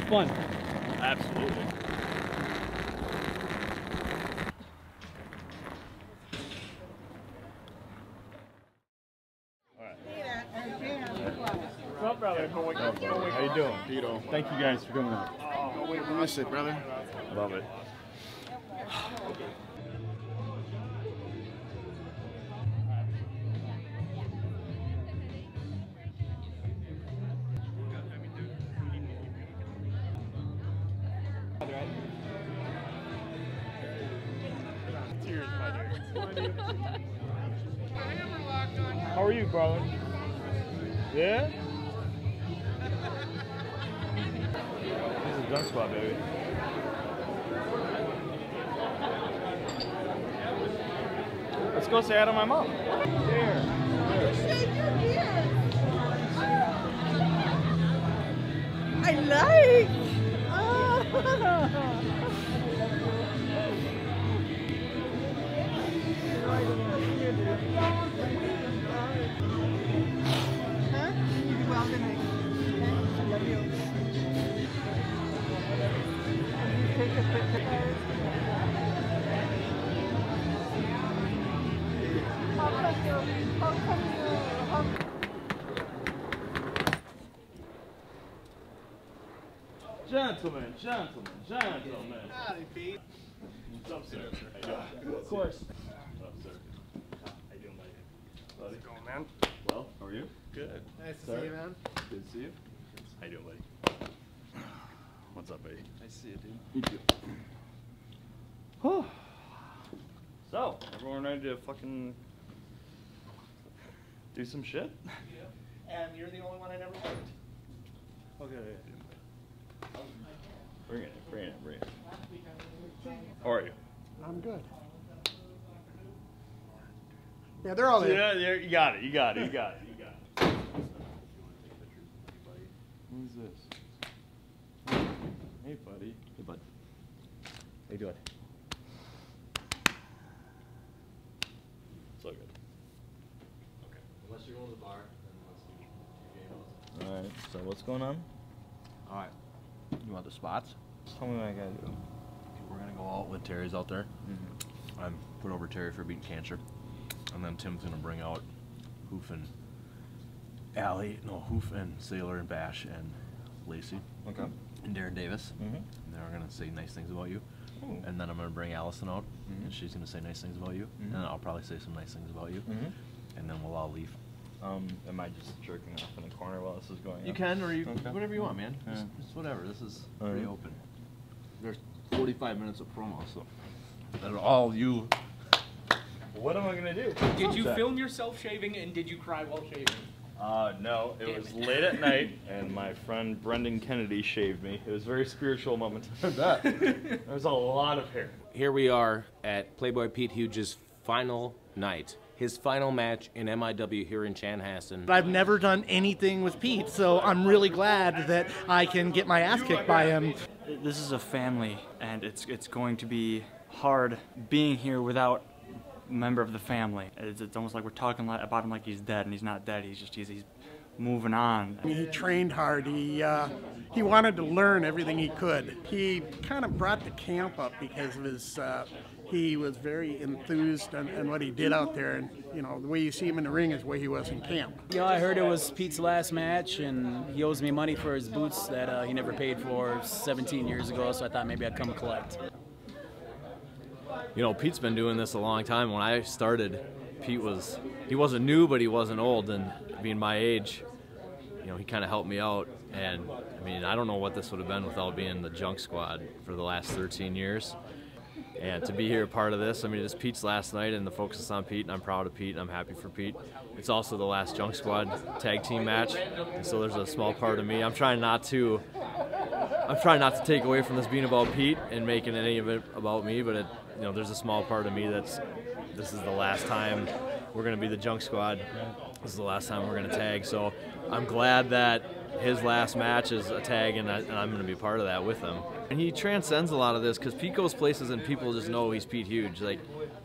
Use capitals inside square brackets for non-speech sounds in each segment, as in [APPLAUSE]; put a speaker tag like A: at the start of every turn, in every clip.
A: be fun.
B: Absolutely. Brother.
C: How you doing?
D: Tito.
C: Thank you guys for coming out.
D: We miss it, brother.
B: Love it.
C: Go say hi to my mom.
E: I like.
C: Gentlemen, gentlemen, gentlemen. What's up, sir? Of course. What's up, sir? How you doing, buddy? Buddy?
D: Going, man.
C: Well, how are you? Good.
D: Nice to
C: Sir?
D: see you, man.
C: Good to see you.
B: How you doing, buddy? What's up, buddy?
D: Nice to see you, dude.
C: You too. Whew. So, everyone ready to fucking do some shit? Yeah.
D: And you're the only one I never liked.
C: Okay. Bring it, bring it, bring it. How are you?
D: I'm good. Yeah, they're all there.
C: Yeah, there, you got it, you got it, you got it, you got it. Who's this? Hey, buddy.
B: Hey, bud. How you doing?
C: So good. Okay.
F: Unless you're going to the bar, then let's do your game
C: Alright, so what's going on?
F: All right. You want the spots?
C: Just tell me what I gotta do.
F: We're gonna go out with Terry's out there. I'm put over Terry for beating cancer, and then Tim's gonna bring out Hoof and Allie, no Hoof and Sailor and Bash and Lacey
C: Okay.
F: and Darren Davis.
C: Mm-hmm.
F: And they're gonna say nice things about you.
C: Ooh.
F: And then I'm gonna bring Allison out,
C: Mhm.
F: and she's gonna say nice things about you.
C: Mhm.
F: And then I'll probably say some nice things about you.
C: Mhm.
F: And then we'll all leave.
C: Um, am I just jerking off in the corner while this is going on?
F: You
C: on?
F: can, or you
C: Okay.
F: whatever you want, man.
C: Yeah.
F: Just, just whatever. This is
C: All
F: pretty
C: right.
F: open. There's 45 minutes of promo, so that are all you.
C: What am I gonna do?
A: Did you film yourself shaving and did you cry while shaving?
C: Uh, no, it was late at night, [LAUGHS] and my friend Brendan Kennedy shaved me. It was a very spiritual moment. [LAUGHS] I bet. There was a lot of hair.
G: Here we are at Playboy Pete Huge's final night. His final match in MIW here in Chanhassen.
H: I've never done anything with Pete, so I'm really glad that I can get my ass kicked by him.
I: This is a family, and it's it's going to be hard being here without a member of the family. It's, it's almost like we're talking about him like he's dead, and he's not dead. He's just he's, he's moving on.
H: He trained hard. He uh, he wanted to learn everything he could. He kind of brought the camp up because of his. Uh, he was very enthused on, on what he did out there, and you know the way you see him in the ring is the way he was in camp.
J: You know, I heard it was Pete's last match, and he owes me money for his boots that uh, he never paid for 17 years ago. So I thought maybe I'd come collect.
F: You know, Pete's been doing this a long time. When I started, Pete was he wasn't new, but he wasn't old, and being my age, you know, he kind of helped me out. And I mean, I don't know what this would have been without being the Junk Squad for the last 13 years. And to be here a part of this, I mean, it's Pete's last night, and the focus is on Pete, and I'm proud of Pete, and I'm happy for Pete. It's also the last Junk Squad tag team match, and so there's a small part of me. I'm trying not to, I'm trying not to take away from this being about Pete and making any of it about me, but it, you know, there's a small part of me that's, this is the last time we're gonna be the Junk Squad. This is the last time we're gonna tag, so I'm glad that his last match is a tag, and, I, and I'm gonna be part of that with him. And he transcends a lot of this because Pete goes places and people just know he's Pete Huge. Like,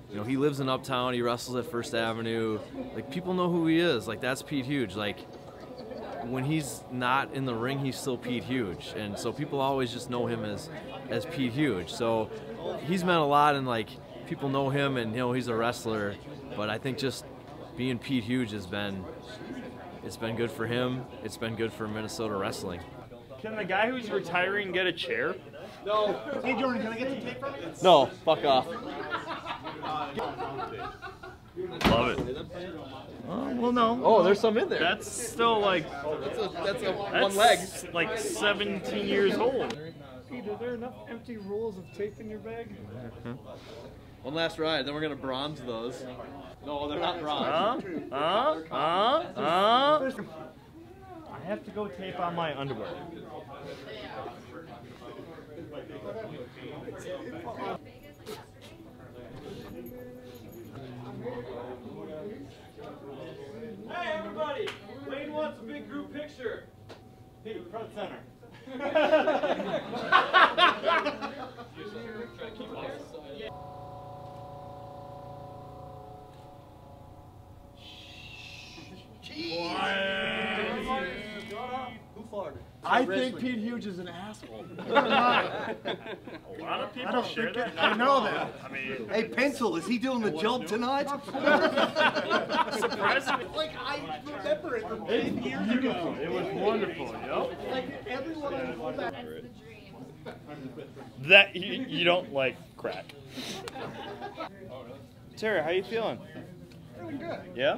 F: you know, he lives in Uptown. He wrestles at First Avenue. Like, people know who he is. Like, that's Pete Huge. Like, when he's not in the ring, he's still Pete Huge, and so people always just know him as as Pete Huge. So he's meant a lot, and like people know him, and you know he's a wrestler. But I think just being Pete Huge has been it's been good for him. It's been good for Minnesota wrestling.
C: Can the guy who's retiring get a chair?
D: No. Hey, Jordan, can I get some tape from you?
F: No, fuck off.
C: Love it. Oh, well, no.
F: Oh, there's some in there.
C: That's still like.
F: That's a, that's a
C: That's
F: one leg.
C: like 17 years old.
D: Pete, are there enough empty rolls of tape in your bag?
F: One last ride, then we're gonna bronze those. No, they're not bronze.
C: Huh? Huh? Huh? Huh? I have to go tape on my underwear. Hey everybody! Wayne wants a big group picture. Hey, front center.
D: I think Pete Huge is an asshole. [LAUGHS]
C: A lot of people I
H: don't
C: share
H: think
C: that.
H: it- I know that.
C: I mean, [LAUGHS]
D: Hey, Pencil, is he doing the jump tonight? [LAUGHS]
C: surprisingly,
D: like, I remember it from 10 years ago.
C: it was wonderful, yep.
D: Like, everyone I know that.
C: That you, you don't like crack. Terry, how you feeling?
D: Feeling good.
C: Yeah.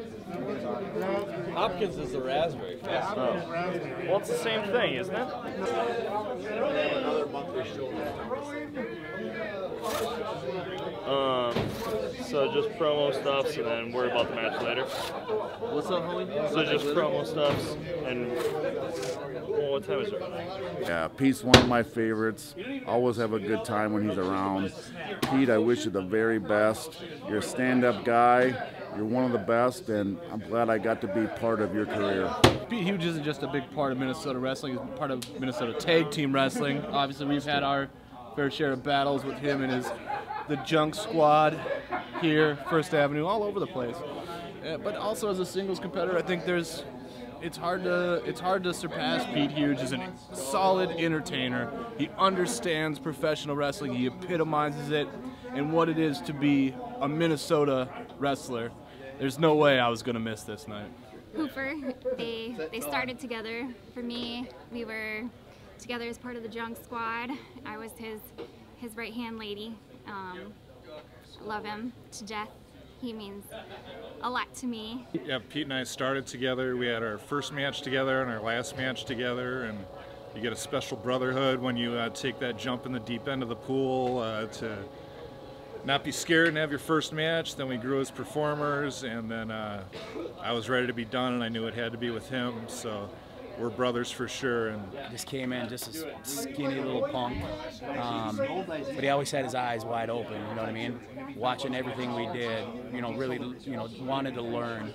F: Hopkins is the raspberry.
C: Well, it's the same thing, isn't it? Um, so just promo stuffs and then worry about the match later.
F: What's up, homie?
C: So just promo stuffs and well, what time is it?
K: Yeah, Pete's one of my favorites. Always have a good time when he's around. Pete, I wish you the very best. You're a stand-up guy. You're one of the best, and I'm glad I got to be part of your career.
L: Pete Huge isn't just a big part of Minnesota wrestling, he's part of Minnesota tag team wrestling. Obviously, we've had our fair share of battles with him and his the junk squad here, First Avenue, all over the place. Uh, but also as a singles competitor, I think there's it's hard to it's hard to surpass Pete Huge as a solid entertainer. He understands professional wrestling. He epitomizes it and what it is to be a Minnesota wrestler. There's no way I was gonna miss this night.
M: Hooper. They they started together. For me, we were together as part of the Junk Squad. I was his his right hand lady. Um, love him to death. He means a lot to me.
N: Yeah, Pete and I started together. We had our first match together and our last match together, and you get a special brotherhood when you uh, take that jump in the deep end of the pool uh, to not be scared and have your first match. Then we grew as performers, and then uh, I was ready to be done, and I knew it had to be with him. So we're brothers for sure. And
J: Just came in just a skinny little punk, um, but he always had his eyes wide open. You know what I mean? Watching everything we did, you know, really, you know, wanted to learn.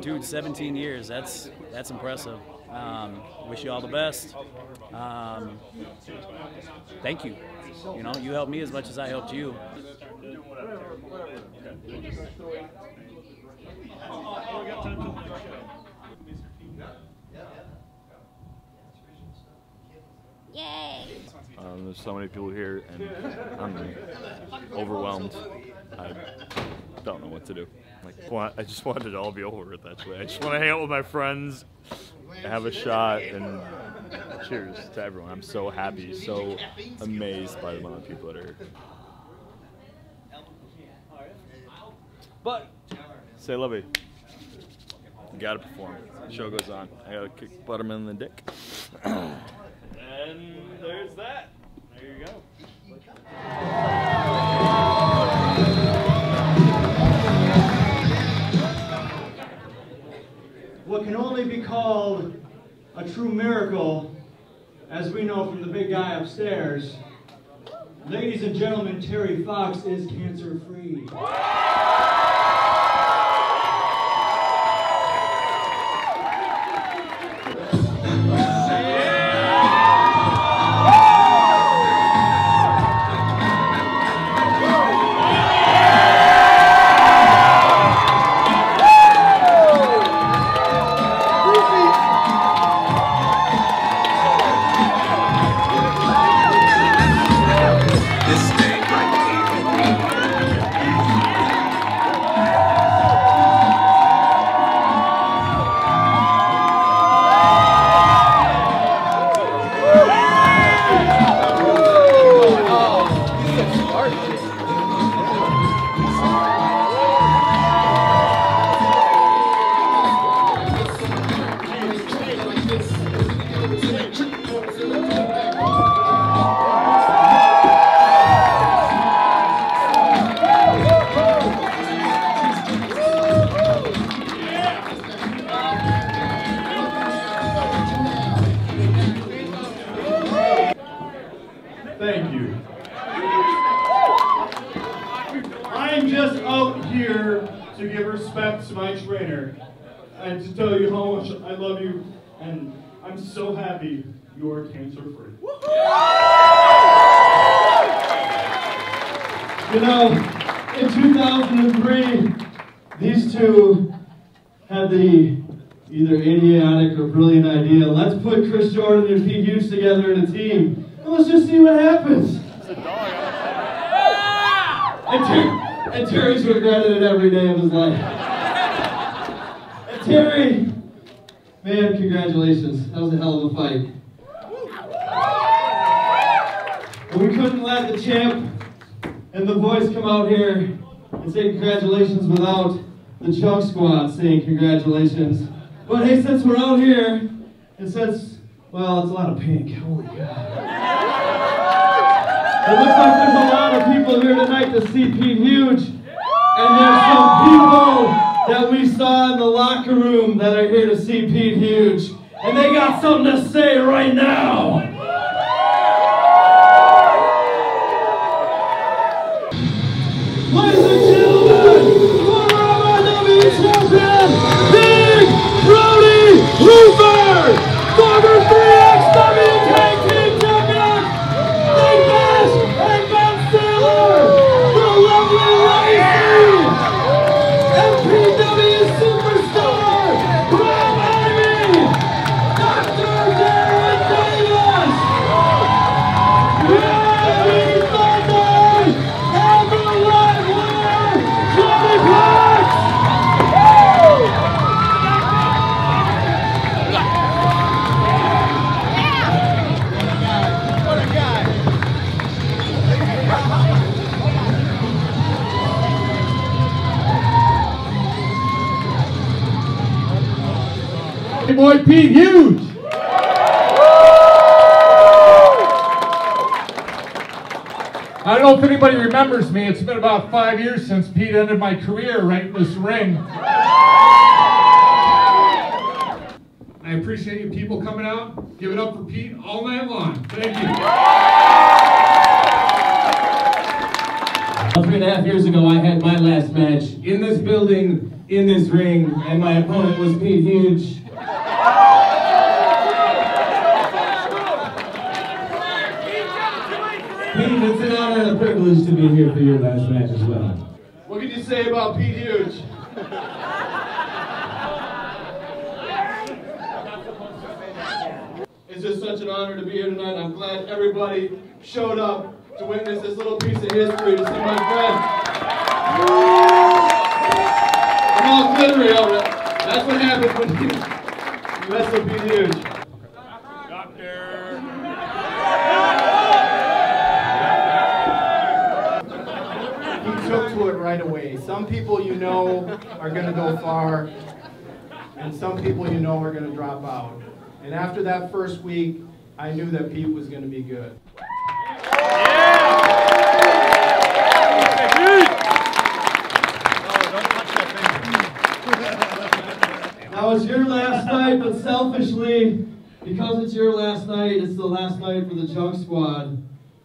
J: Dude, 17 years. That's that's impressive. Um, wish you all the best. Um, thank you. You know, you helped me as much as I helped you.
M: Yay!
B: Um, there's so many people here, and I'm overwhelmed. I don't know what to do. Like, want, I just wanted it all to be over with. Actually, I just want to hang out with my friends, have a shot, and cheers to everyone. I'm so happy, so amazed by the amount of people that are here. But say, Lovey, you gotta perform. The show goes on. I gotta kick Butterman in the dick.
C: And there's that. There you go.
O: what can only be called a true miracle as we know from the big guy upstairs. Ladies and gentlemen, Terry Fox is cancer free.
P: And Terry's regretted it every day of his life. And Terry, man, congratulations. That was a hell of a fight. And we couldn't let the champ and the voice come out here and say congratulations without the Junk Squad saying congratulations. But hey, since we're out here, and since, well, it's a lot of pink. Holy. It looks like there's a lot of people here tonight to see Pete Huge. And there's some people that we saw in the locker room that are here to see Pete Huge. And they got something to say right now. Hey boy, Pete Huge! I don't know if anybody remembers me. It's been about five years since Pete ended my career right in this ring. I appreciate you people coming out. Give it up for Pete all night long. Thank you.
Q: Three and a half years ago, I had my last match in this building, in this ring, and my opponent was Pete Huge. It's an honor and a privilege to be here for your last match as well.
P: What can you say about Pete Huge? It's just such an honor to be here tonight. I'm glad everybody showed up to witness this little piece of history to see my friend. I'm all glittery over it. That's what happens when you [LAUGHS] wrestle Pete Huge.
R: He took to it right away. Some people you know are going to go far, and some people you know are going to drop out. And after that first week, I knew that Pete was going to be good.
P: Now was your last night, but selfishly, because it's your last night, it's the last. last night for the Junk Squad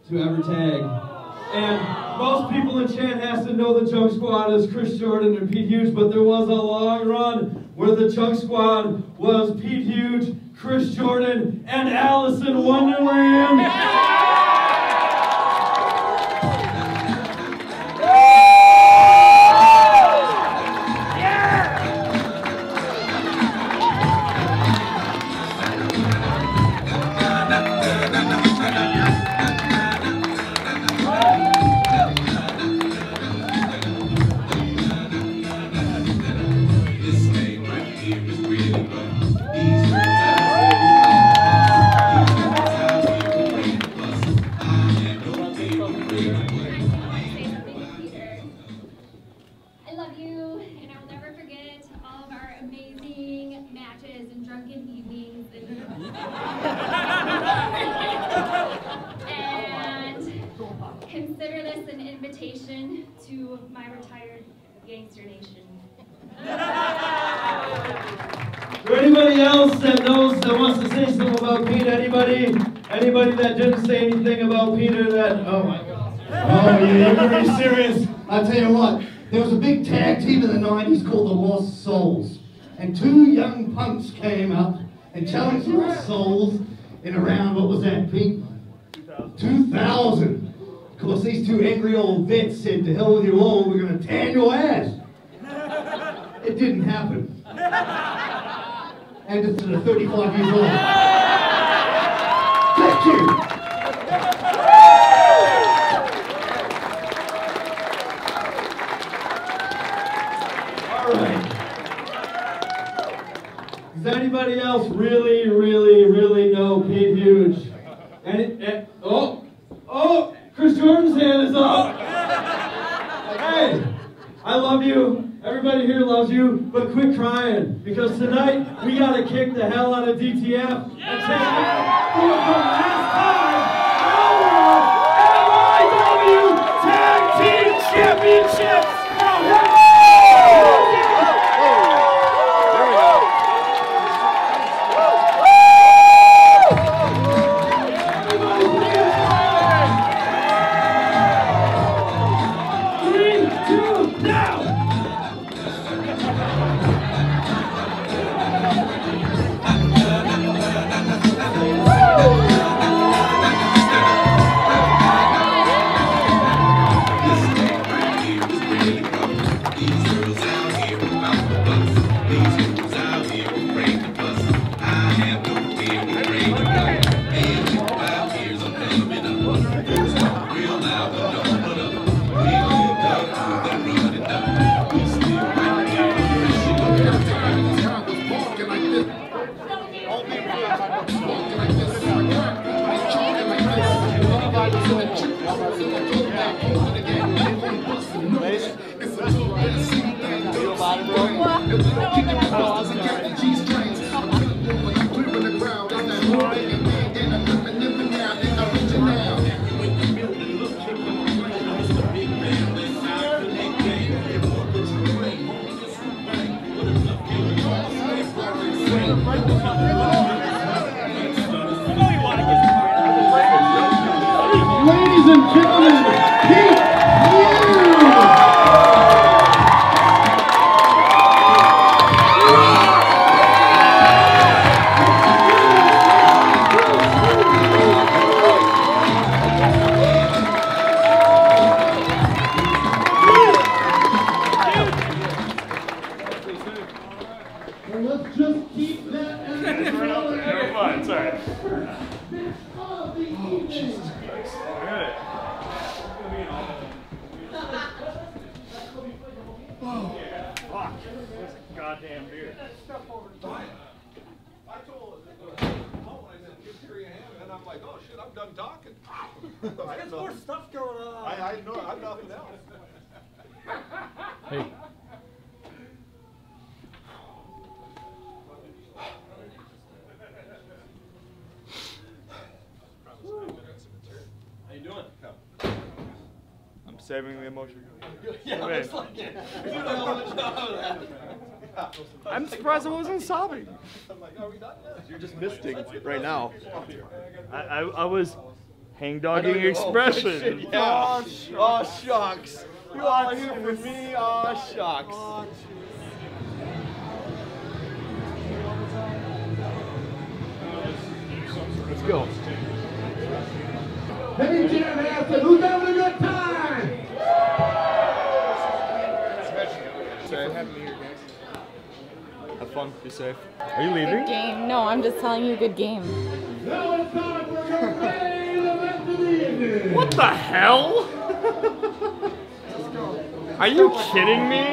P: to ever tag. And most people in chat has to know the Junk Squad as Chris Jordan and Pete Huge, but there was a long run where the Junk Squad was Pete Huge, Chris Jordan, and Allison Wonderland.
S: And
T: Souls in around, what was that, Pete? 2000. Of course, these two angry old vets said, to hell with you all, we're going to tan your ass. It didn't happen. And it's uh, 35 years old. Thank you.
P: All right. Does anybody else really,
D: more stuff going on.
U: I, I know, I'm nothing else.
F: Hey.
B: How you doing? I'm saving the emotion. [LAUGHS]
D: yeah,
B: okay.
D: like, yeah.
B: I'm surprised I wasn't sobbing.
L: You're just misting right now.
B: I, I, I was hangdogging
L: expression. Oh,
B: yeah.
L: oh, shucks. oh, shucks. You all oh, here for me? Oh, shucks. Let's go.
T: Hey, Jim jam who's having a good time?
B: Have fun. Be safe. Are you leaving?
V: Good game. No, I'm just telling you good game.
B: What the hell? Are you kidding me?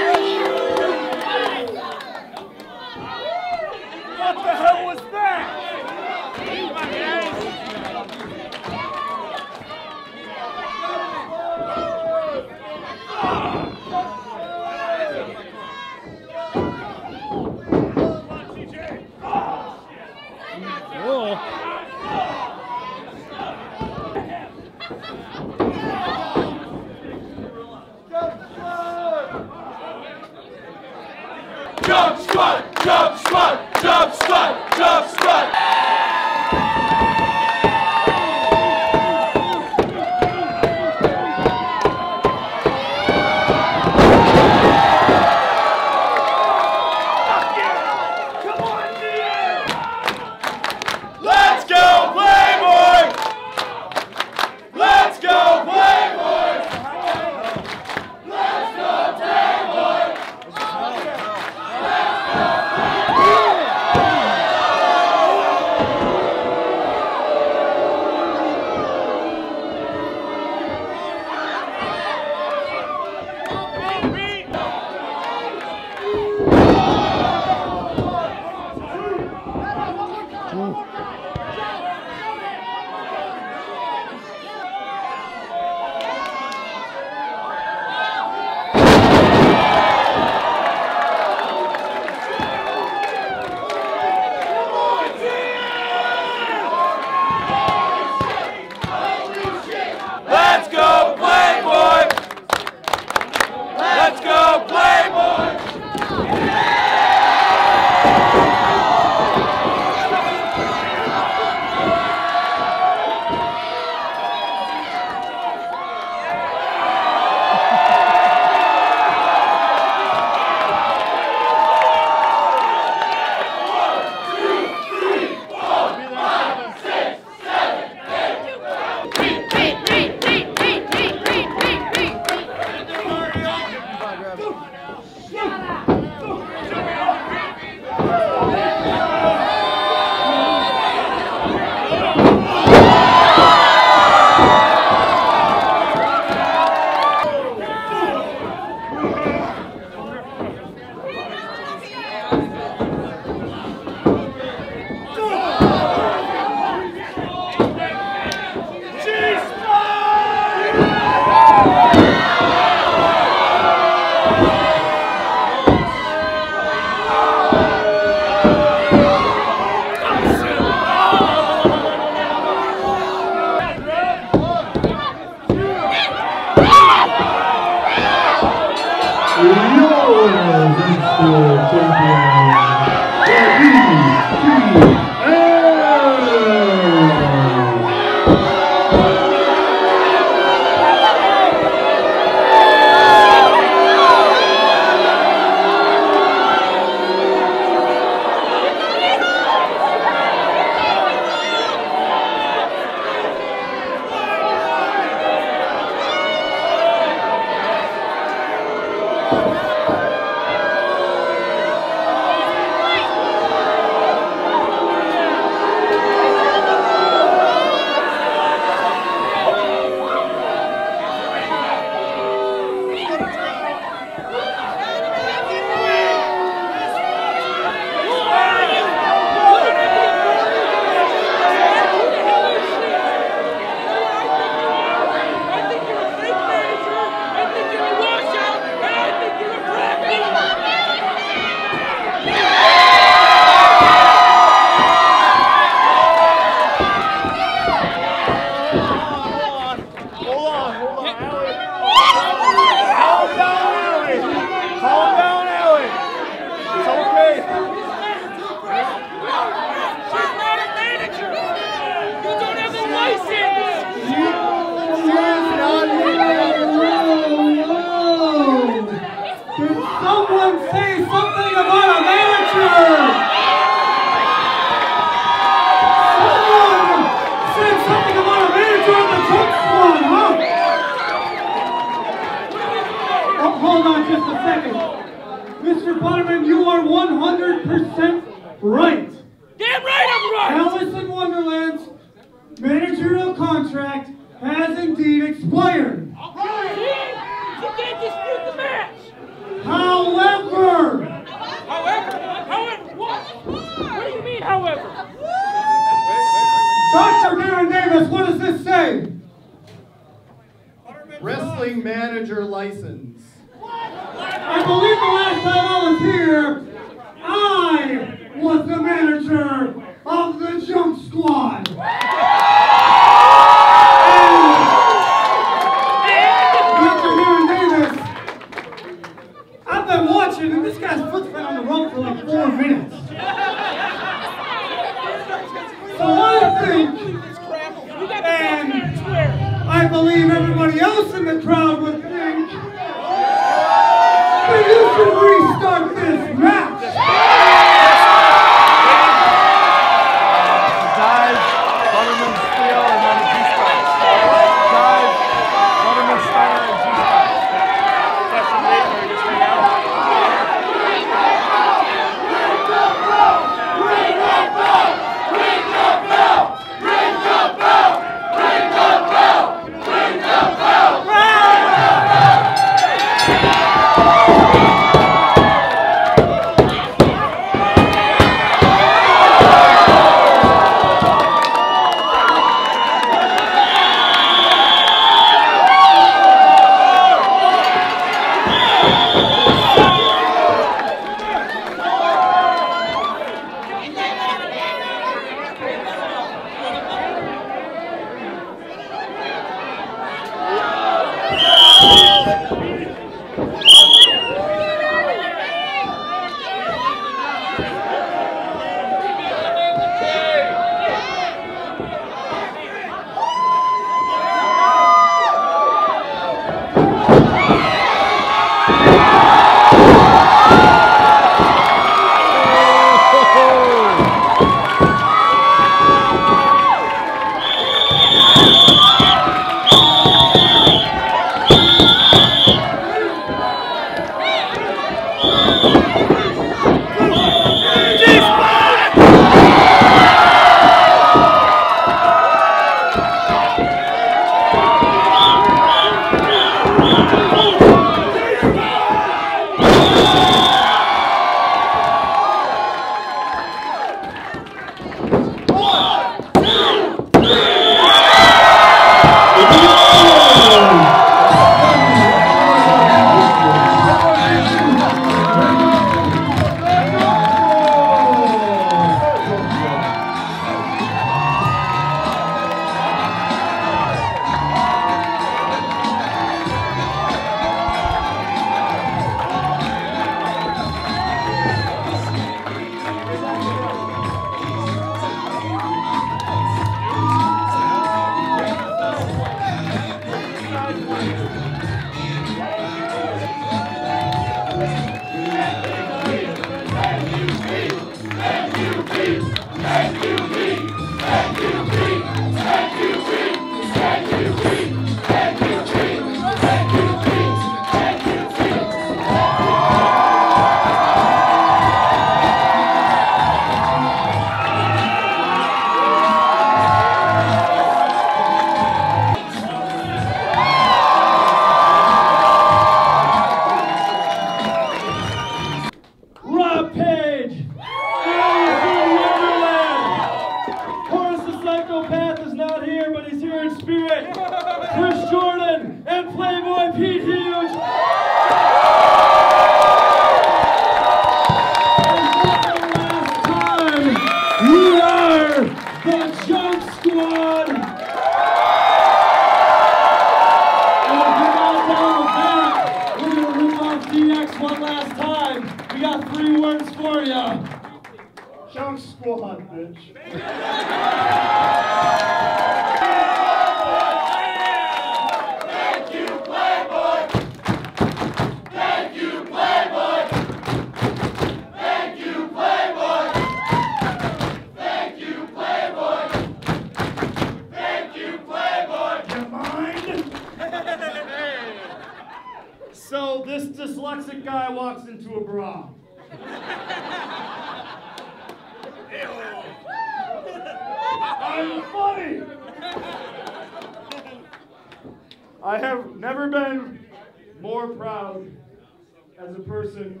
W: As a person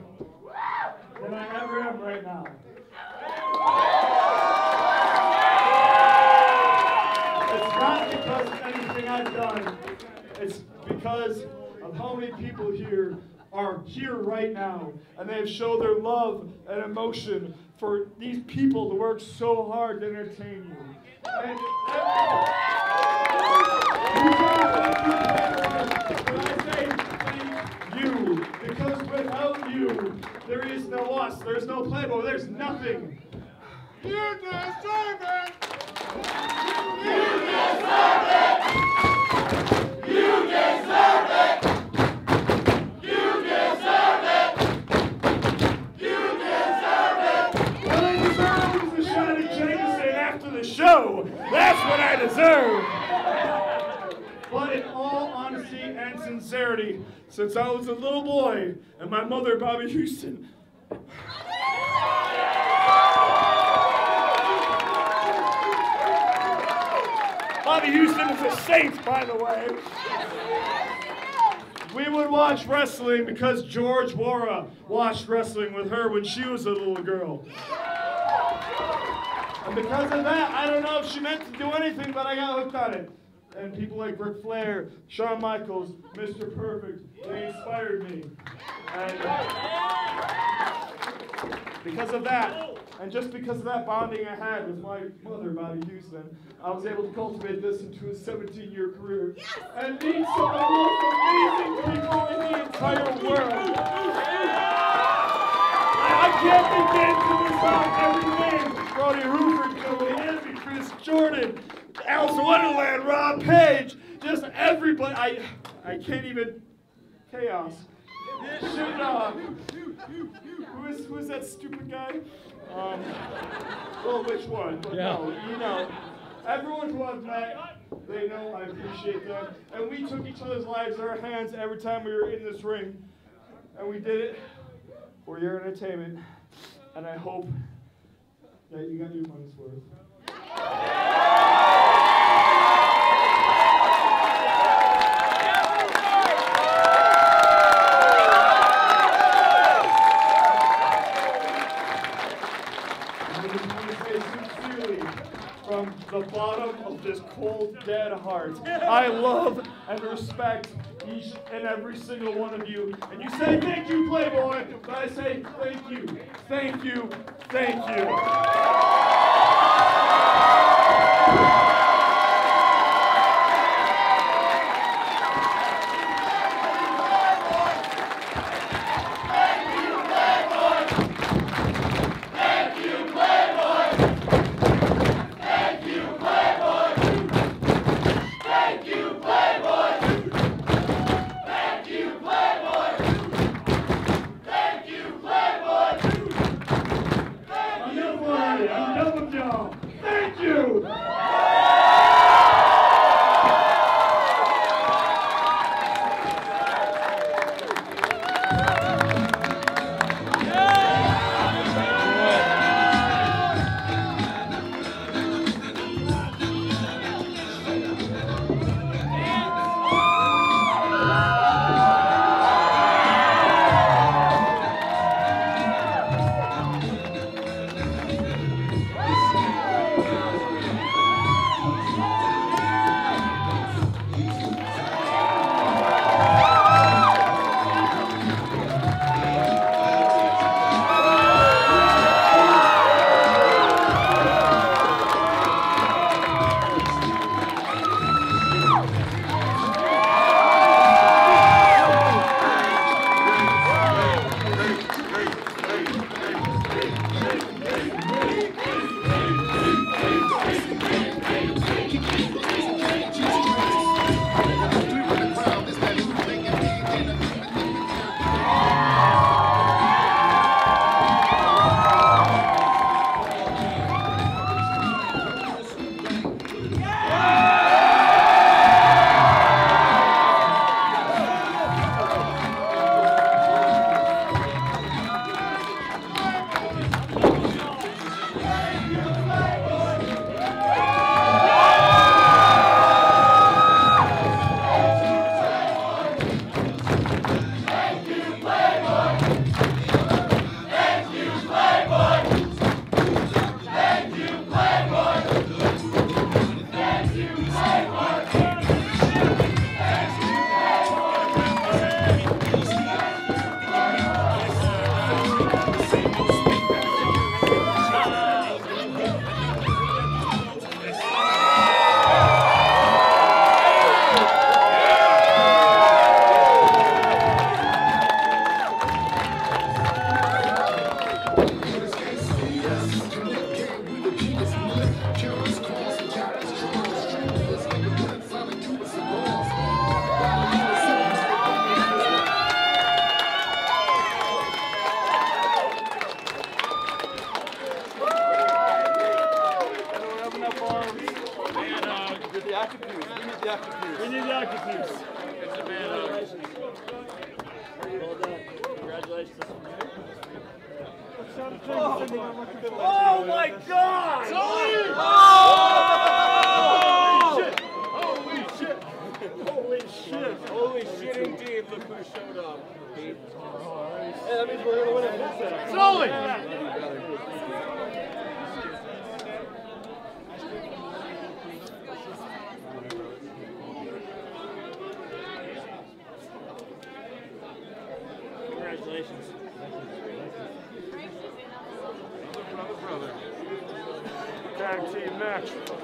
W: than I ever am right now. It's not because of anything I've done. It's because of how many people here are here right now and they have shown their love and emotion for these people to work so hard to entertain you. And, you, there is no us, there's no Playboy, there's nothing. You deserve it! You deserve it! You deserve it! You deserve it! You deserve it! I deserve Jameson after the show. That's what I deserve. Honesty and sincerity, since I was a little boy and my mother, Bobby Houston, Bobby Houston is a saint, by the way. We would watch wrestling because George Wara watched wrestling with her when she was a little girl. And because of that, I don't know if she meant to do anything, but I got hooked on it. And people like Ric Flair, Shawn Michaels, Mr. Perfect, they inspired me. And uh, because of that, and just because of that bonding I had with my mother, Bobby Houston, I was able to cultivate this into a 17-year career and meet some of the most amazing people in the entire world. I, can't begin to list out every name. Brody Hoover, Joey Envy, Chris Jordan, Alice Wonderland, Rob Page, just everybody. I, I can't even. Chaos. Shoot, who is who is that stupid guy? Um, well, which one? But
C: Yeah.
W: No, you know, everyone who I've met, they know I appreciate them, and we took each other's lives in our hands every time we were in this ring, and we did it for your entertainment, and I hope that you got your money's worth. I just want to say sincerely, from the bottom of this cold, dead heart, I love and respect each and every single one of you. And you say thank you, Playboy, but I say thank you, thank you, thank you.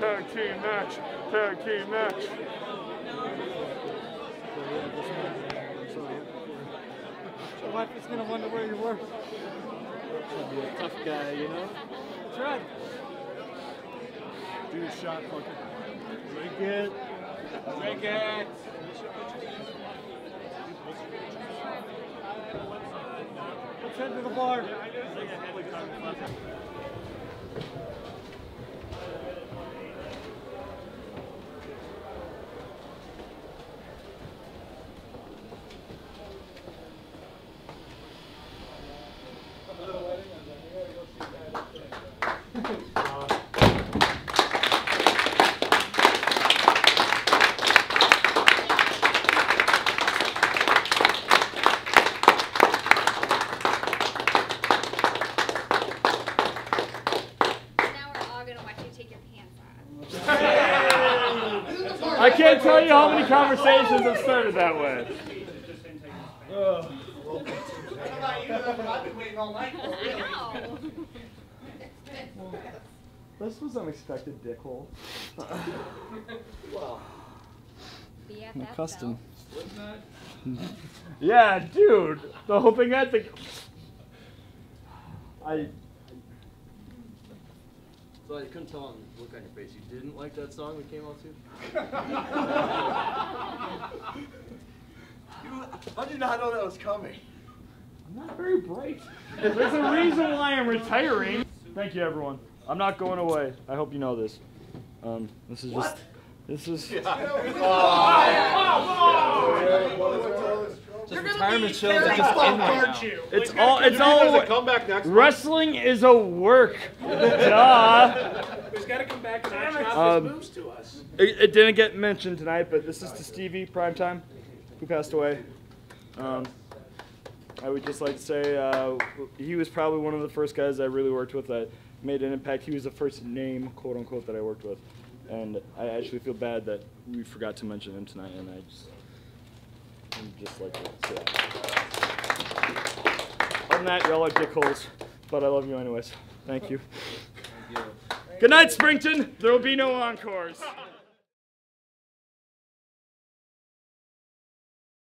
C: Tag team match. Tag team match.
A: Your wife is gonna wonder where you were.
X: Should be a tough guy, you know?
A: That's right.
X: Dude, shot fucking.
A: Drink it. Drink it. Let's head to the bar.
M: Now we're all gonna watch you take your pants off.
C: I can't tell you how many conversations have started that way.
D: I've been waiting all night for it.
M: I know.
C: This was unexpected, dickhole.
M: BFF
C: Custom. Yeah, dude. The whole thing had to. I.
F: So I couldn't tell on the look on your face. You didn't like that song we came out to?
D: How did you not know that was coming?
C: I'm not very bright. There's a reason why I'm retiring. Thank you, everyone. I'm not going away. I hope you know this. Um, this is just. This is. [LAUGHS]
H: Just retirement shows are just in right now.
C: It's all. It's all.
H: come back next month?
C: Wrestling is a work. [LAUGHS] Duh.
A: Who's got to come back and action
C: Um,
A: moves to us?
C: It, it didn't get mentioned tonight, but this is to Stevie Primetime, who passed away. Um, I would just like to say uh, he was probably one of the first guys I really worked with that made an impact. He was the first name, quote unquote, that I worked with, and I actually feel bad that we forgot to mention him tonight. And I just, I'm just like that. Other than that, y'all are dickholes, but I love you anyways. Thank you. Good night, Springton. There will be no encores. [LAUGHS]